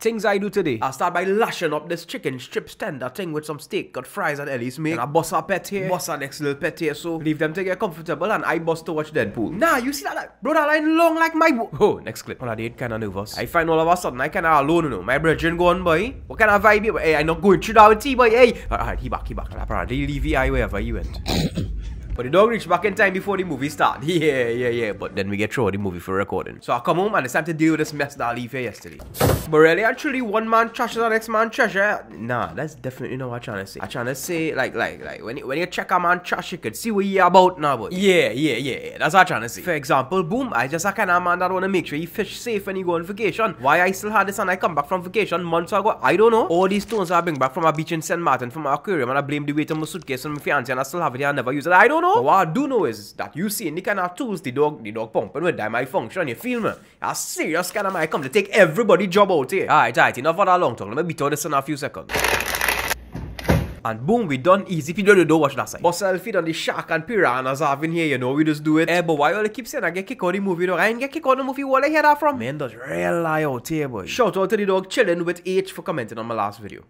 Things I do today. I start by lashing up this chicken strip tender thing with some steak, got fries and Ellie's make. And I bust a pet here, bust a next little pet here, so leave them to get comfortable and I bust to watch Deadpool. Nah, you see that? Like, bro, that line long like my Oh, next clip. Well, I did kinda nervous. I find all of a sudden I kinda alone, you know. My brethren going, boy. What kind of vibe? Hey, I not going through that with tea, boy. Hey. Alright, he back, he back. Apparently, leave the eye wherever he went. But the dog reached back in time before the movie started. Yeah, yeah, yeah. But then we get through the movie for recording. So I come home and it's time to deal with this mess that I leave here yesterday. But really, actually, one man trashes the next man treasure. Nah, that's definitely not what I'm trying to say. I'm trying to say, like, like, like, when you, when you check a man trash, you could see what he about now, but yeah, yeah, yeah, yeah. That's what I'm trying to say. For example, boom, I just a kind of man that want to make sure he fish safe when he go on vacation. Why I still had this and I come back from vacation months ago, I don't know. All these stones I bring back from a beach in St. Martin from my aquarium and I blame the weight on my suitcase and my fiance and I still have it here, I never use it. I don't know. But what I do know is that you see any kind of tools the dog the dog pumping with that might function, you feel me? A serious kind of might come to take everybody job out here. Alright, alright, enough for that long talk. Let me beat all this in a few seconds. And boom, we done easy. If you don't, don't watch that side. But selfie on the shark and piranhas have having here, you know, we just do it. Eh, but why all they keep saying I get kicked out the movie, though? I ain't get kicked out the movie. Where I hear that from? Man, does real lie out here, boy. Shout out to the dog chilling with H for commenting on my last video.